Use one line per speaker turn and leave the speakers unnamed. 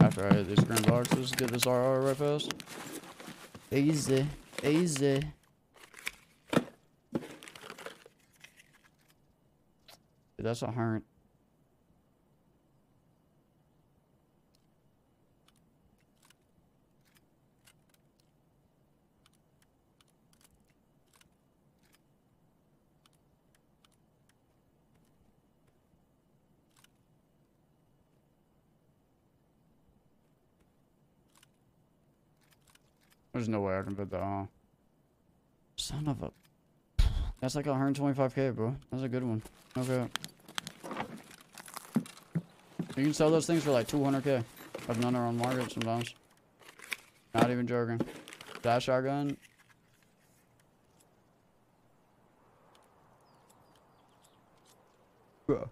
After I hit these green boxes, get this RR right fast. Easy. Easy. Dude, that's a hurt. There's no way I can bid that, huh? Son of a... That's like 125k, bro. That's a good one. Okay. You can sell those things for like 200k. I've none it on market sometimes. Not even joking. That shotgun. Bro.